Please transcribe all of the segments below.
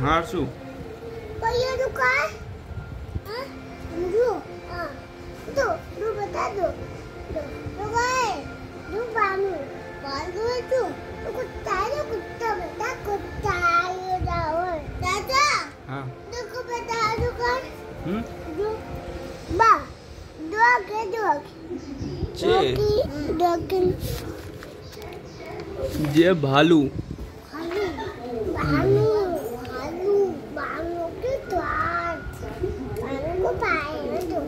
हाँ अर्शु भैया रुका हाँ? दो हाँ दो दो बता दो दो रुका है दो बानू बानू है तू तो कुत्ता है तो कुत्ता बता कुत्ता है ये जाओ दादा हाँ दो को बता रुका हम्म दो बा दो के दो जे दो के ये भालू भालू भालू भालू भालू के द्वार भालू को पाए ना तो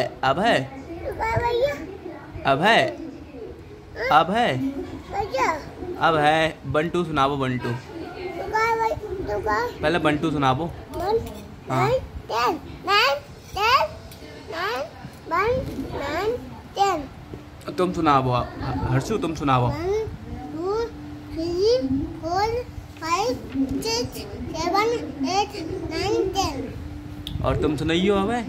अब है। अब है। अब है। बंटू सुनाबो बंटू। पहले बंटू सुनाबो हाँ। तुम सुनाबो हर्षु, तुम सुनाबो और तुम सुनाइयो अब है।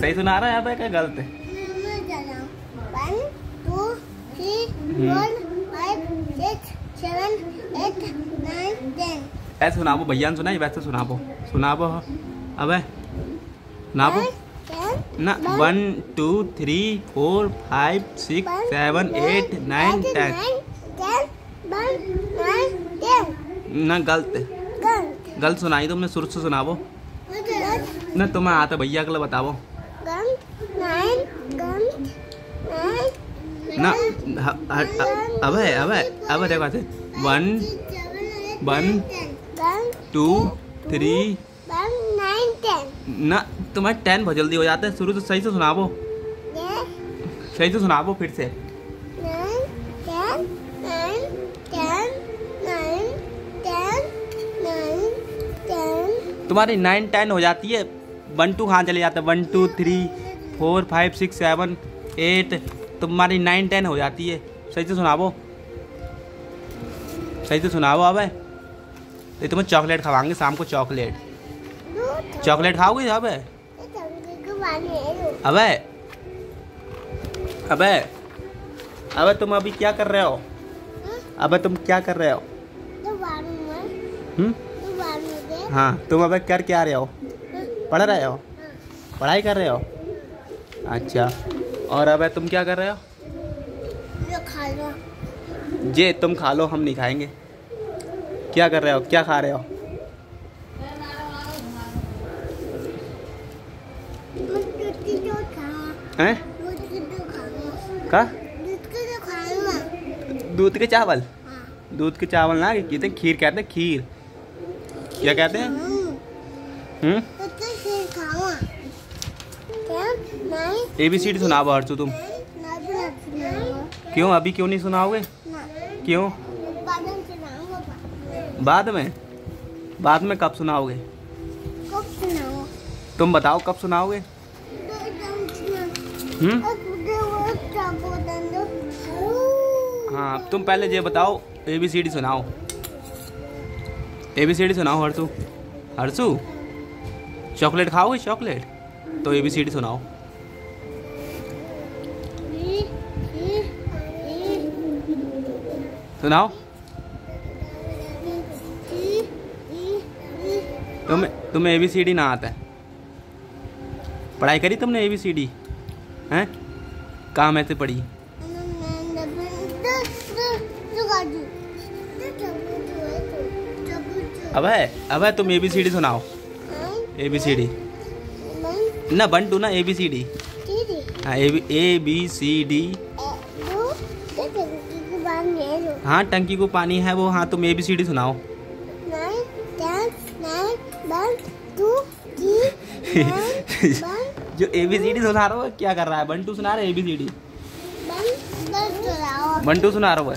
सही सुना रहा है क्या गलत है? ऐसे सुना भैया सुना वैसे सुना वो सुना अब ना ना one two three four five six seven eight nine ten. ना गलत गलत सुनाई तुमने शुरू से सुनाबो Gun. ना तुम्हें आता भैया के लिए. Gun. Nine. ना अब है अब है अब देखो ऐसे वन Gun. टू थ्री ना तुम्हारे टेन बहुत जल्दी हो जाते हैं शुरू से सही से सुनाबो Yes. सही से सुनाबो फिर से तुम्हारी नाइन टेन हो जाती है। वन टू कहाँ चले जाते हैं? One two three four five six seven eight तुम्हारी नाइन टेन हो जाती है। सही से सुनाबो सही से सुनाबो अब। ये तुम्हें चॉकलेट खवाएँगे शाम को चॉकलेट चॉकलेट खाओगे अब। अब? अबे? अबे तुम अभी क्या कर रहे हो? अबे तुम क्या कर रहे हो? हम्म? हाँ तुम अब कर क्या रहे हो। पढ़ रहे हो। पढ़ाई कर रहे हो? अच्छा। और अब तुम क्या कर रहे हो? जो, तुम खा लो, हम नहीं खाएँगे। क्या कर रहे हो? क्या खा रहे हो? दूध की चावल। दूध के चावल ना? कहते खीर कहते खीर। क्या कहते हैं? हम्म, ए बी सी डी सुनाओ हर्षू तुम। क्यों? अभी क्यों नहीं सुनाओगे? क्यों? बाद में? बाद में कब सुनाओगे? तुम बताओ कब सुनाओगे? हम्म? हाँ तुम पहले ये बताओ ए बी सी डी सुनाओ। ए बी सी डी सुनाओ, हर्षू। हर्षू, चॉकलेट खाओगे चॉकलेट? तो ए बी सी डी सुनाओ। सुनाओ। तुम तुम्हें ए बी सी डी ना आता है। पढ़ाई करी तुमने ए बी सी डी हैं? कहाँ में से पढ़ी। अब है अब है तुम ए बी सी डी सुनाओ। ए बी सी डी ना वन टू ना ए बी सी डी हाँ A B A B C D हाँ टंकी को पानी है वो। हाँ तुम ए बी सी डी सुनाओ। जो ए बी सी डी सुना रहा हो क्या कर रहा है? वन टू सुना रहा है A B C D one two सुना रहा हो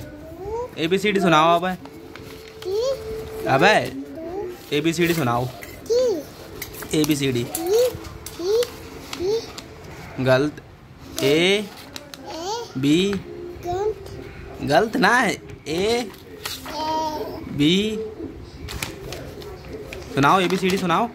ए बी सी डी सुनाओ अब अब है। ए बी सी डी सुनाओ। ए बी सी डी गलत। ए? बी गलत। ना है। ए? बी सुनाओ ए बी सी डी सुनाओ।